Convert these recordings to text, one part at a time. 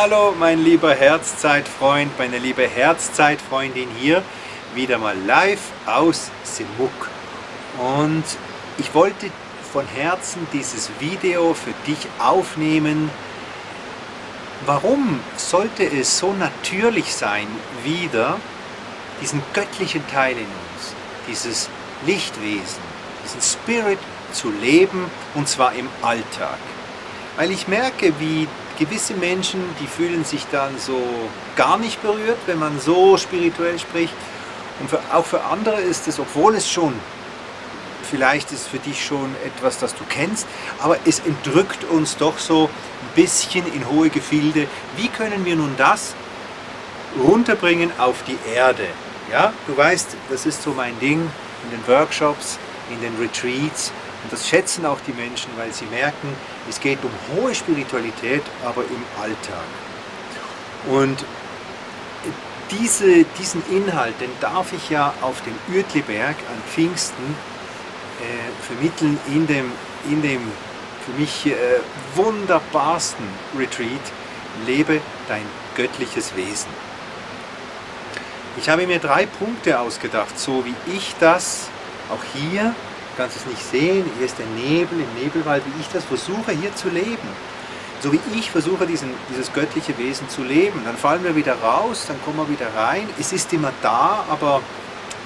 Hallo mein lieber Herzzeitfreund, meine liebe Herzzeitfreundin hier, wieder mal live aus Simuk. Und ich wollte von Herzen dieses Video für dich aufnehmen. Warum sollte es so natürlich sein, wieder diesen göttlichen Teil in uns, dieses Lichtwesen, diesen Spirit zu leben und zwar im Alltag? Weil ich merke, wie gewisse Menschen, die fühlen sich dann so gar nicht berührt, wenn man so spirituell spricht. Und für, auch für andere ist es, obwohl es schon, vielleicht ist für dich schon etwas, das du kennst, aber es entrückt uns doch so ein bisschen in hohe Gefilde. Wie können wir nun das runterbringen auf die Erde? Ja, du weißt, das ist so mein Ding in den Workshops, in den Retreats. Und das schätzen auch die Menschen, weil sie merken, es geht um hohe Spiritualität, aber im Alltag. Und diese, diesen Inhalt, den darf ich ja auf dem Uetliberg an Pfingsten äh, vermitteln in dem, in dem für mich äh, wunderbarsten Retreat, lebe dein göttliches Wesen. Ich habe mir drei Punkte ausgedacht, so wie ich das auch hier kannst es nicht sehen, hier ist der Nebel im Nebelwald, wie ich das versuche hier zu leben. So wie ich versuche, diesen, dieses göttliche Wesen zu leben. Dann fallen wir wieder raus, dann kommen wir wieder rein. Es ist immer da, aber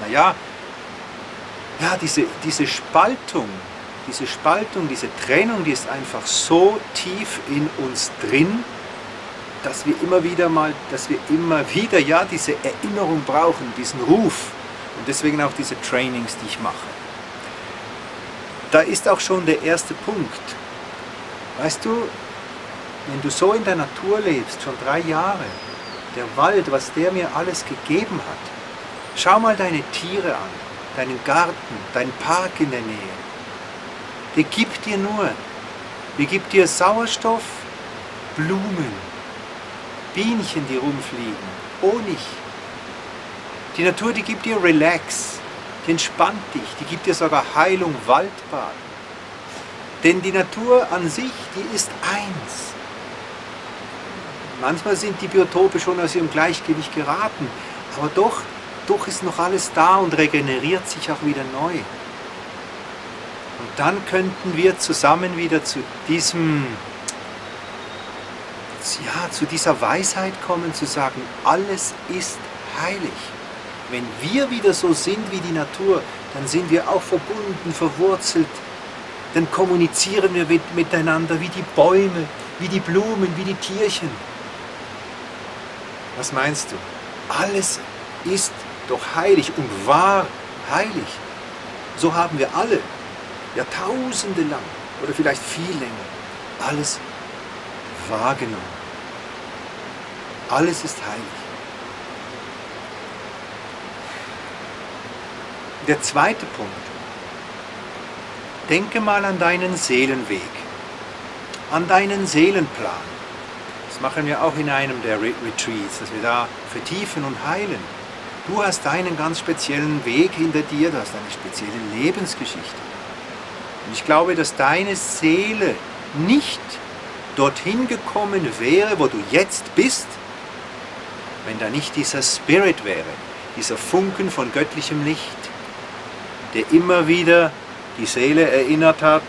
naja, ja, diese, diese Spaltung, diese Spaltung, diese Trennung, die ist einfach so tief in uns drin, dass wir immer wieder mal, dass wir immer wieder ja diese Erinnerung brauchen, diesen Ruf und deswegen auch diese Trainings, die ich mache. Da ist auch schon der erste Punkt. Weißt du, wenn du so in der Natur lebst, schon drei Jahre, der Wald, was der mir alles gegeben hat, schau mal deine Tiere an, deinen Garten, deinen Park in der Nähe. Der gibt dir nur, der gibt dir Sauerstoff, Blumen, Bienchen, die rumfliegen, Honig. Die Natur, die gibt dir Relax, entspannt dich, die gibt dir sogar Heilung, Waldbad. Denn die Natur an sich, die ist eins. Manchmal sind die Biotope schon aus ihrem Gleichgewicht geraten, aber doch, doch ist noch alles da und regeneriert sich auch wieder neu. Und dann könnten wir zusammen wieder zu diesem, ja, zu dieser Weisheit kommen, zu sagen, alles ist heilig. Wenn wir wieder so sind wie die Natur, dann sind wir auch verbunden, verwurzelt. Dann kommunizieren wir mit, miteinander wie die Bäume, wie die Blumen, wie die Tierchen. Was meinst du? Alles ist doch heilig und wahr heilig. So haben wir alle, Jahrtausende lang oder vielleicht viel länger, alles wahrgenommen. Alles ist heilig. Der zweite Punkt. Denke mal an deinen Seelenweg, an deinen Seelenplan. Das machen wir auch in einem der Retreats, dass wir da vertiefen und heilen. Du hast deinen ganz speziellen Weg hinter dir, du hast eine spezielle Lebensgeschichte. Und ich glaube, dass deine Seele nicht dorthin gekommen wäre, wo du jetzt bist, wenn da nicht dieser Spirit wäre, dieser Funken von göttlichem Licht, der immer wieder die Seele erinnert hat,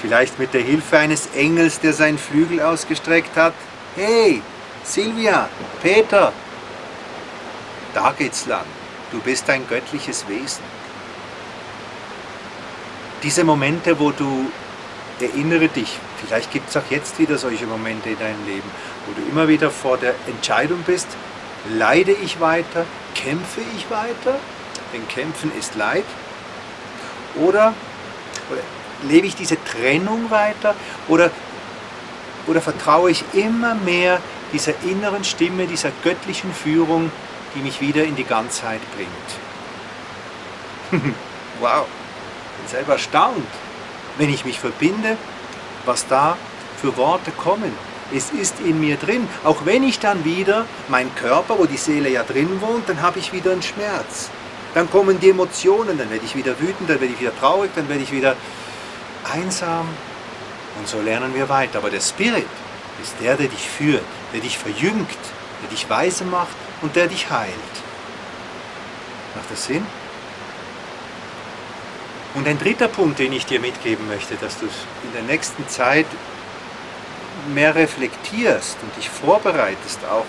vielleicht mit der Hilfe eines Engels, der seinen Flügel ausgestreckt hat. Hey, Silvia, Peter, da geht's lang. Du bist ein göttliches Wesen. Diese Momente, wo du erinnere dich, vielleicht gibt es auch jetzt wieder solche Momente in deinem Leben, wo du immer wieder vor der Entscheidung bist, leide ich weiter, kämpfe ich weiter denn Kämpfen ist Leid? Oder, oder lebe ich diese Trennung weiter? Oder, oder vertraue ich immer mehr dieser inneren Stimme, dieser göttlichen Führung, die mich wieder in die Ganzheit bringt? wow, ich bin selber erstaunt, wenn ich mich verbinde, was da für Worte kommen. Es ist in mir drin. Auch wenn ich dann wieder, mein Körper, wo die Seele ja drin wohnt, dann habe ich wieder einen Schmerz. Dann kommen die Emotionen, dann werde ich wieder wütend, dann werde ich wieder traurig, dann werde ich wieder einsam. Und so lernen wir weiter. Aber der Spirit, ist der, der dich führt, der dich verjüngt, der dich weise macht und der dich heilt. Macht das Sinn? Und ein dritter Punkt, den ich dir mitgeben möchte, dass du in der nächsten Zeit mehr reflektierst und dich vorbereitest, auch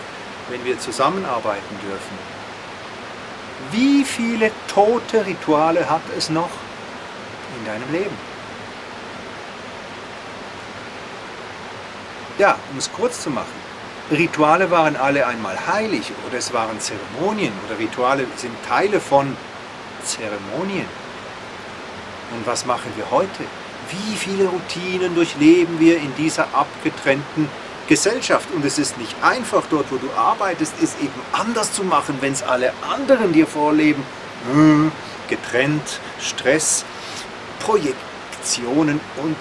wenn wir zusammenarbeiten dürfen. Wie viele tote Rituale hat es noch in deinem Leben? Ja, um es kurz zu machen. Rituale waren alle einmal heilig oder es waren Zeremonien oder Rituale sind Teile von Zeremonien. Und was machen wir heute? Wie viele Routinen durchleben wir in dieser abgetrennten Gesellschaft? Und es ist nicht einfach, dort wo du arbeitest, es eben anders zu machen, wenn es alle anderen dir vorleben. Hm, getrennt, Stress, Projektionen und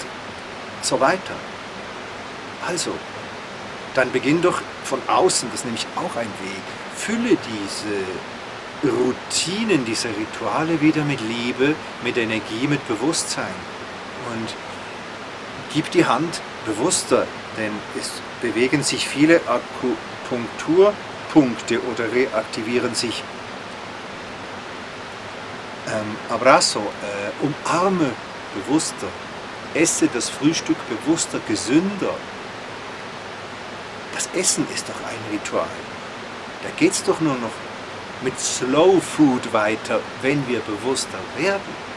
so weiter. Also, dann beginn doch von außen, das ist nämlich auch ein Weg. Fülle diese Routinen, diese Rituale wieder mit Liebe, mit Energie, mit Bewusstsein. Und gib die Hand bewusster, denn es bewegen sich viele Akupunkturpunkte oder reaktivieren sich. Ähm, abrazo, äh, umarme bewusster, esse das Frühstück bewusster, gesünder, das Essen ist doch ein Ritual. Da geht es doch nur noch mit Slow Food weiter, wenn wir bewusster werden.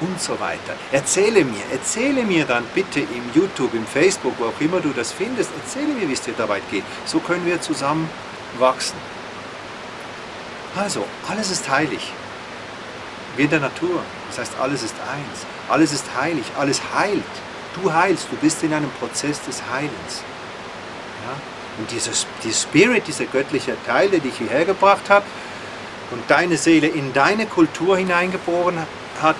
Und so weiter. Erzähle mir, erzähle mir dann bitte im YouTube, im Facebook, wo auch immer du das findest, erzähle mir, wie es dir dabei geht. So können wir zusammen wachsen. Also, alles ist heilig. Wie in der Natur. Das heißt, alles ist eins. Alles ist heilig. Alles heilt. Du heilst. Du bist in einem Prozess des Heilens. Ja? Und dieses, dieser Spirit, dieser göttliche Teil, der dich hierher gebracht hat und deine Seele in deine Kultur hineingeboren hat,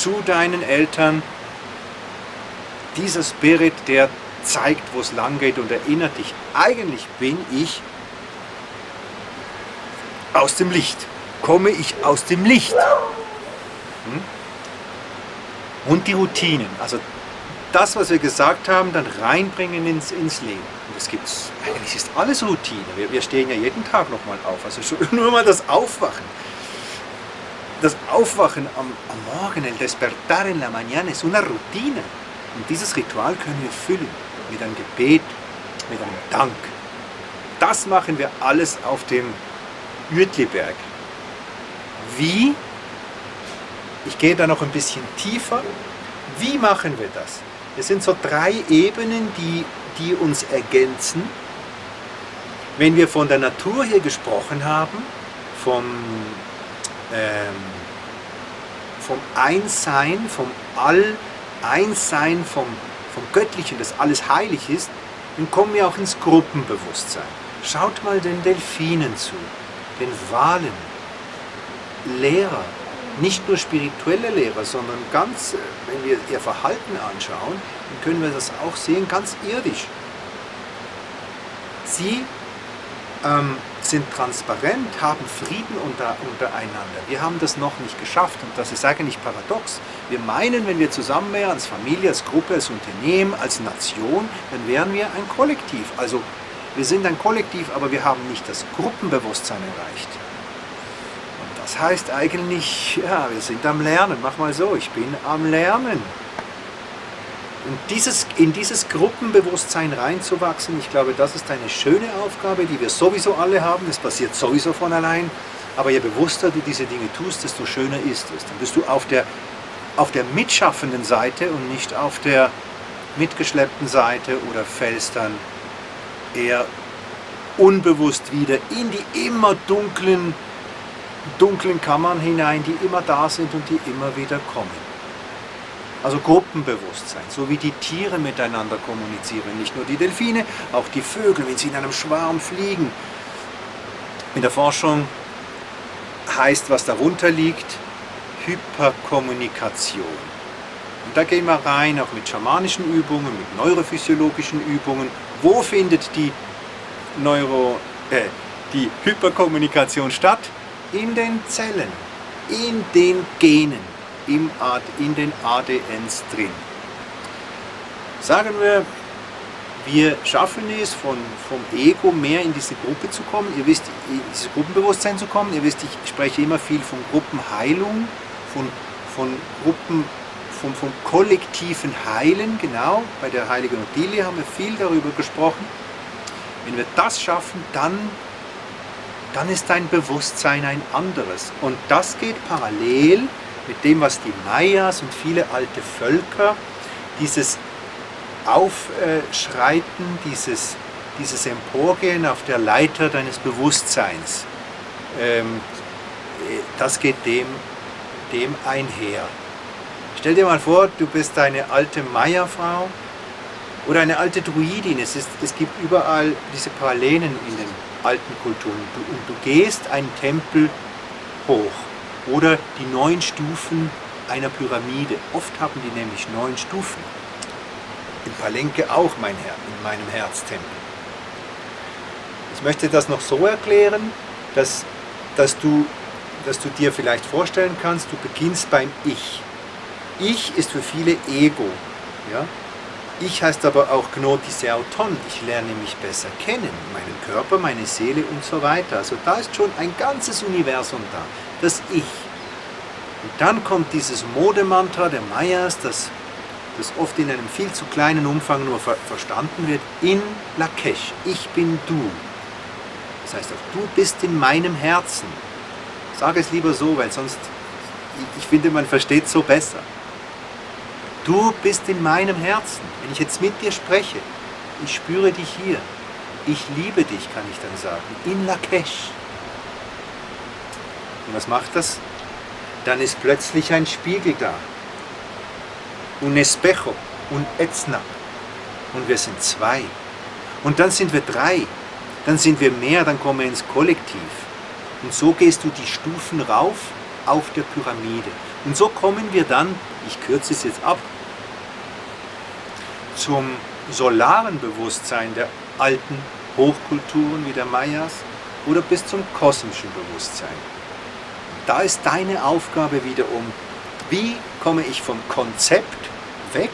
zu deinen Eltern, dieser Spirit, der zeigt, wo es lang geht und erinnert dich, eigentlich bin ich aus dem Licht, komme ich aus dem Licht. Hm? Und die Routinen, also das, was wir gesagt haben, dann reinbringen ins, ins Leben. Und es gibt, eigentlich ist alles Routine. Wir, wir stehen ja jeden Tag nochmal auf. Also schon, nur mal das Aufwachen. Das Aufwachen am, am Morgen, el despertar en la mañana, ist una Routine. Und dieses Ritual können wir füllen mit einem Gebet, mit einem Dank. Das machen wir alles auf dem Uetliberg. Wie? Ich gehe da noch ein bisschen tiefer. Wie machen wir das? Es sind so drei Ebenen, die, die uns ergänzen. Wenn wir von der Natur hier gesprochen haben, vom, ähm, vom Einssein, vom All-Einssein, vom, vom Göttlichen, das alles heilig ist, dann kommen wir auch ins Gruppenbewusstsein. Schaut mal den Delfinen zu, den Walen, Lehrer, nicht nur spirituelle Lehrer, sondern ganz, äh, wenn wir ihr Verhalten anschauen, dann können wir das auch sehen, ganz irdisch. Sie ähm, sind transparent, haben Frieden unter, untereinander. Wir haben das noch nicht geschafft und das ist eigentlich paradox. Wir meinen, wenn wir zusammen wären, als Familie, als Gruppe, als Unternehmen, als Nation, dann wären wir ein Kollektiv. Also wir sind ein Kollektiv, aber wir haben nicht das Gruppenbewusstsein erreicht. Das heißt eigentlich, ja, wir sind am Lernen. Mach mal so, ich bin am Lernen. Und dieses, in dieses Gruppenbewusstsein reinzuwachsen, ich glaube, das ist eine schöne Aufgabe, die wir sowieso alle haben. Das passiert sowieso von allein. Aber je bewusster du diese Dinge tust, desto schöner ist es. Dann bist du auf der, auf der mitschaffenden Seite und nicht auf der mitgeschleppten Seite oder fällst dann eher unbewusst wieder in die immer dunklen dunklen Kammern hinein, die immer da sind und die immer wieder kommen. Also Gruppenbewusstsein, so wie die Tiere miteinander kommunizieren, nicht nur die Delfine, auch die Vögel, wenn sie in einem Schwarm fliegen. In der Forschung heißt, was darunter liegt, Hyperkommunikation. Und da gehen wir rein, auch mit schamanischen Übungen, mit neurophysiologischen Übungen. Wo findet die, Neuro, äh, die Hyperkommunikation statt? in den Zellen, in den Genen, im Ad, in den ADNs drin. Sagen wir, wir schaffen es, von, vom Ego mehr in diese Gruppe zu kommen. Ihr wisst, in dieses Gruppenbewusstsein zu kommen. Ihr wisst, ich spreche immer viel von Gruppenheilung, von, von Gruppen, vom, vom kollektiven Heilen, genau. Bei der heiligen Ottilie haben wir viel darüber gesprochen. Wenn wir das schaffen, dann, dann ist dein Bewusstsein ein anderes. Und das geht parallel mit dem, was die Mayas und viele alte Völker, dieses Aufschreiten, dieses, dieses Emporgehen auf der Leiter deines Bewusstseins, ähm, das geht dem, dem einher. Stell dir mal vor, du bist eine alte Maya-Frau oder eine alte Druidin. Es, ist, es gibt überall diese Parallelen in den alten Kulturen. Du, und du gehst einen Tempel hoch oder die neun Stufen einer Pyramide. Oft haben die nämlich neun Stufen. In Palenque auch, mein Herr, in meinem Herztempel. Ich möchte das noch so erklären, dass, dass, du, dass du dir vielleicht vorstellen kannst, du beginnst beim Ich. Ich ist für viele Ego. Ja? Ich heißt aber auch Gnoti Seauton. Ich lerne mich besser kennen, meinen Körper, meine Seele und so weiter. Also da ist schon ein ganzes Universum da, das Ich. Und dann kommt dieses Modemantra der Mayas, das das oft in einem viel zu kleinen Umfang nur ver verstanden wird, in Lakesh, ich bin du. Das heißt auch, du bist in meinem Herzen. Sag es lieber so, weil sonst, ich finde, man versteht so besser. Du bist in meinem Herzen. Wenn ich jetzt mit dir spreche, ich spüre dich hier. Ich liebe dich, kann ich dann sagen. In Lakesh. Und was macht das? Dann ist plötzlich ein Spiegel da un espejo, un etzna. Und wir sind zwei. Und dann sind wir drei. Dann sind wir mehr, dann kommen wir ins Kollektiv. Und so gehst du die Stufen rauf auf der Pyramide. Und so kommen wir dann, ich kürze es jetzt ab, zum solaren Bewusstsein der alten Hochkulturen wie der Mayas oder bis zum kosmischen Bewusstsein. Da ist deine Aufgabe wiederum, wie komme ich vom Konzept weg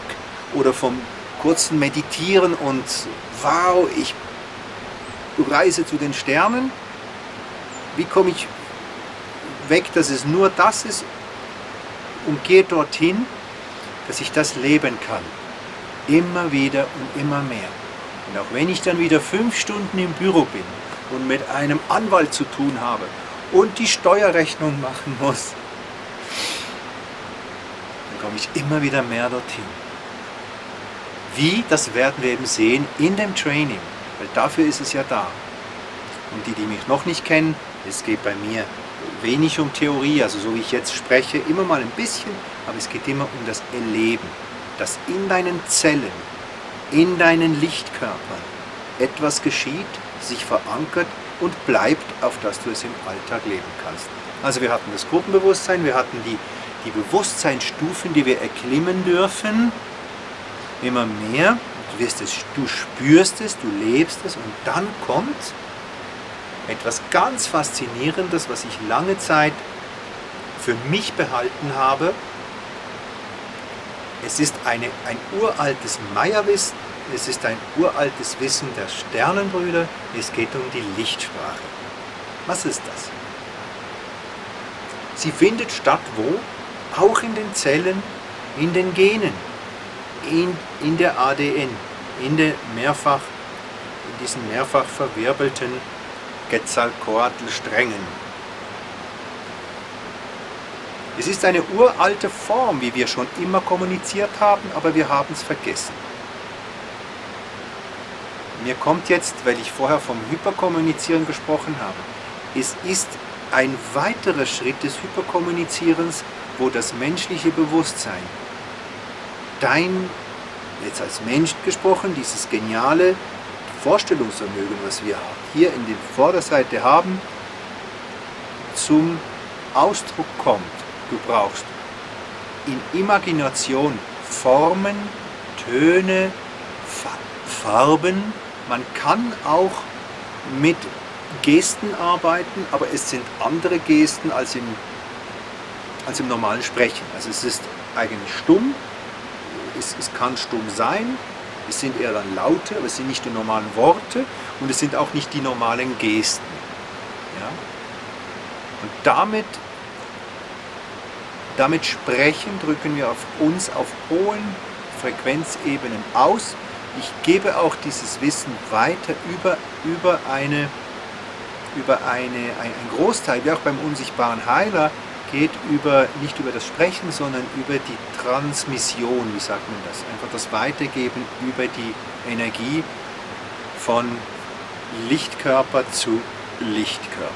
oder vom kurzen Meditieren und wow, ich reise zu den Sternen. Wie komme ich weg, dass es nur das ist und gehe dorthin, dass ich das leben kann. Immer wieder und immer mehr. Und auch wenn ich dann wieder fünf Stunden im Büro bin und mit einem Anwalt zu tun habe und die Steuerrechnung machen muss, komme ich immer wieder mehr dorthin. Wie, das werden wir eben sehen in dem Training, weil dafür ist es ja da. Und die, die mich noch nicht kennen, es geht bei mir wenig um Theorie, also so wie ich jetzt spreche, immer mal ein bisschen, aber es geht immer um das Erleben, dass in deinen Zellen, in deinen Lichtkörpern etwas geschieht, sich verankert und bleibt, auf das du es im Alltag leben kannst. Also wir hatten das Gruppenbewusstsein, wir hatten die die Bewusstseinsstufen, die wir erklimmen dürfen, immer mehr. Du, wirst es, du spürst es, du lebst es und dann kommt etwas ganz Faszinierendes, was ich lange Zeit für mich behalten habe. Es ist eine, ein uraltes Maya-Wissen, es ist ein uraltes Wissen der Sternenbrüder, es geht um die Lichtsprache. Was ist das? Sie findet statt wo? auch in den Zellen, in den Genen, in, in der ADN, in, der mehrfach, in diesen mehrfach verwirbelten Quetzalcoatl-Strängen. Es ist eine uralte Form, wie wir schon immer kommuniziert haben, aber wir haben es vergessen. Mir kommt jetzt, weil ich vorher vom Hyperkommunizieren gesprochen habe, es ist ein weiterer Schritt des Hyperkommunizierens, wo das menschliche Bewusstsein, dein, jetzt als Mensch gesprochen, dieses geniale Vorstellungsvermögen, was wir hier in der Vorderseite haben, zum Ausdruck kommt. Du brauchst in Imagination Formen, Töne, Farben. Man kann auch mit Gesten arbeiten, aber es sind andere Gesten als im als im normalen Sprechen. Also es ist eigentlich stumm, es, es kann stumm sein, Es sind eher dann Laute, aber es sind nicht die normalen Worte und es sind auch nicht die normalen Gesten. Ja? Und damit, damit sprechen, drücken wir auf uns auf hohen Frequenzebenen aus. Ich gebe auch dieses Wissen weiter über, über, eine, über eine, ein, ein Großteil, wie auch beim unsichtbaren Heiler, geht über, nicht über das Sprechen, sondern über die Transmission, wie sagt man das? Einfach das Weitergeben über die Energie von Lichtkörper zu Lichtkörper.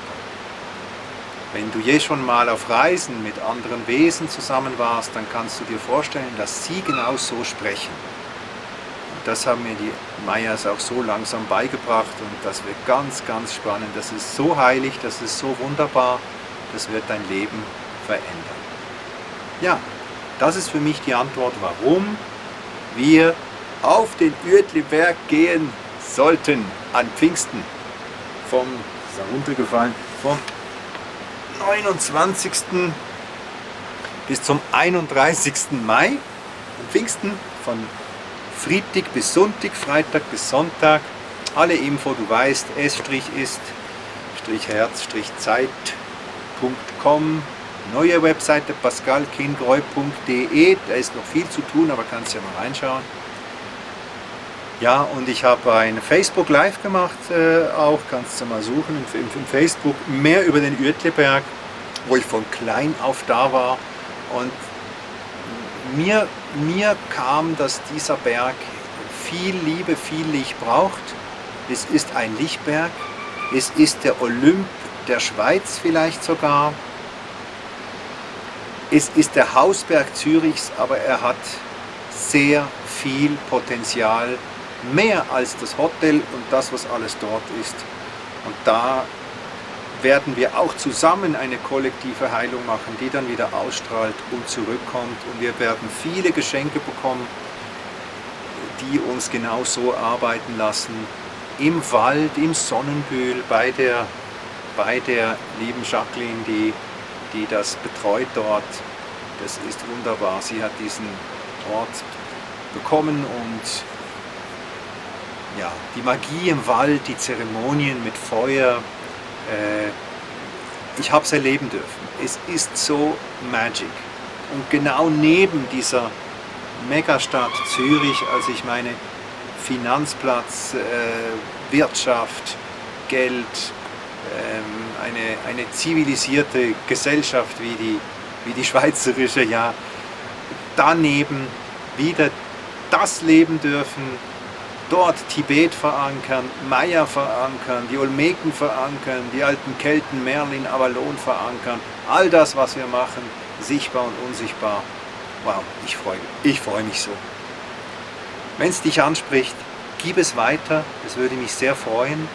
Wenn du je schon mal auf Reisen mit anderen Wesen zusammen warst, dann kannst du dir vorstellen, dass sie genau so sprechen. Das haben mir die Mayas auch so langsam beigebracht und das wird ganz, ganz spannend. Das ist so heilig, das ist so wunderbar, das wird dein Leben verändern. Ja, das ist für mich die Antwort, warum wir auf den Uertliberg gehen sollten an Pfingsten. Vom, ist da runtergefallen, vom 29. bis zum 31. Mai. Am Pfingsten von Freitag bis Sonntag, Freitag bis Sonntag. Alle Info, du weißt, s-herz-zeit.com. Neue Webseite pascalkingreu.de. Da ist noch viel zu tun, aber kannst ja mal reinschauen. Ja, und ich habe ein Facebook Live gemacht, äh, auch kannst du mal suchen im, im, Facebook, mehr über den Uertleberg, wo ich von klein auf da war. Und mir, mir kam, dass dieser Berg viel Liebe, viel Licht braucht. Es ist ein Lichtberg, es ist der Olymp der Schweiz vielleicht sogar. Es ist der Hausberg Zürichs, aber er hat sehr viel Potenzial mehr als das Hotel und das, was alles dort ist. Und da werden wir auch zusammen eine kollektive Heilung machen, die dann wieder ausstrahlt und zurückkommt. Und wir werden viele Geschenke bekommen, die uns genau so arbeiten lassen. Im Wald, im Sonnenbühl, bei der, bei der lieben Jacqueline, die, die das betreut dort. Das ist wunderbar. Sie hat diesen Ort bekommen und ja, die Magie im Wald, die Zeremonien mit Feuer, ich habe es erleben dürfen. Es ist so magic. Und genau neben dieser Megastadt Zürich, also ich meine Finanzplatz, äh, Wirtschaft, Geld, ähm, eine, eine zivilisierte Gesellschaft wie die, wie die schweizerische, ja, daneben wieder das leben dürfen, dort Tibet verankern, Maya verankern, die Olmeken verankern, die alten Kelten, Merlin, Avalon verankern. All das, was wir machen, sichtbar und unsichtbar. Wow, ich freue mich. Ich freue mich so. Wenn es dich anspricht, gib es weiter. Es würde mich sehr freuen.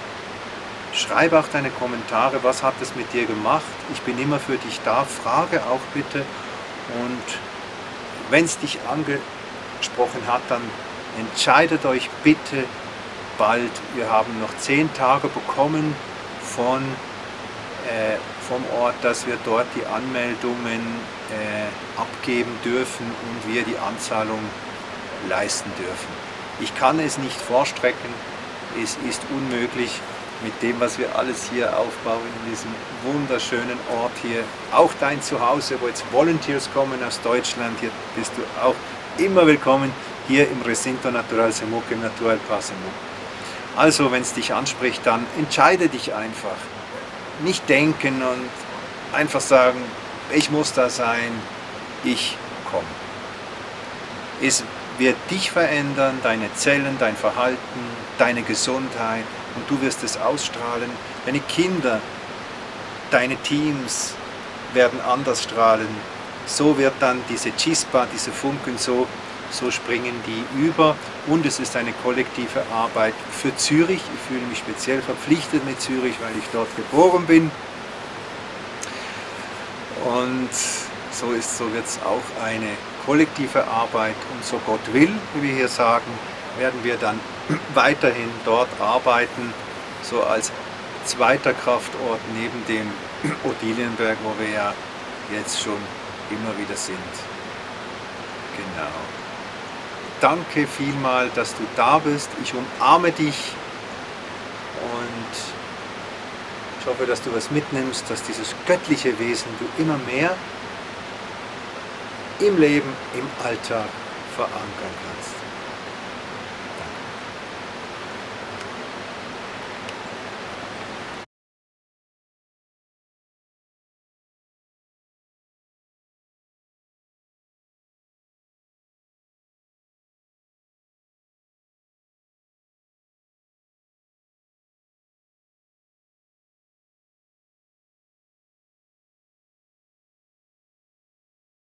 Schreibe auch deine Kommentare. Was hat es mit dir gemacht? Ich bin immer für dich da. Frage auch bitte. Und wenn es dich angesprochen hat, dann entscheidet euch bitte bald. Wir haben noch zehn Tage bekommen von, äh, vom Ort, dass wir dort die Anmeldungen äh, abgeben dürfen und wir die Anzahlung leisten dürfen. Ich kann es nicht vorstrecken, es ist unmöglich mit dem, was wir alles hier aufbauen, in diesem wunderschönen Ort hier. Auch dein Zuhause, wo jetzt Volunteers kommen aus Deutschland, hier bist du auch immer willkommen hier im Recinto Natural Semuc, im Natural Pasemuc. Also, wenn es dich anspricht, dann entscheide dich einfach. Nicht denken und einfach sagen, ich muss da sein, ich komme. Es wird dich verändern, deine Zellen, dein Verhalten, deine Gesundheit und du wirst es ausstrahlen. Deine Kinder, deine Teams werden anders strahlen. So wird dann diese Chispa, diese Funken so so springen die über und es ist eine kollektive Arbeit für Zürich. Ich fühle mich speziell verpflichtet mit Zürich, weil ich dort geboren bin. Und so, so wird es auch eine kollektive Arbeit und so Gott will, wie wir hier sagen, werden wir dann weiterhin dort arbeiten, so als zweiter Kraftort neben dem Odilienberg, wo wir ja jetzt schon immer wieder sind. Genau. Danke vielmal, dass du da bist. Ich umarme dich und ich hoffe, dass du was mitnimmst, dass dieses göttliche Wesen du immer mehr im Leben, im Alltag verankern kannst.